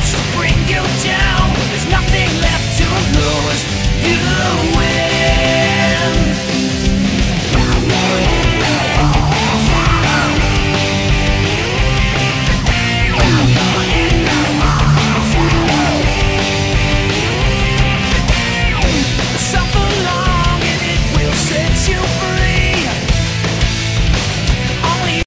to bring you down.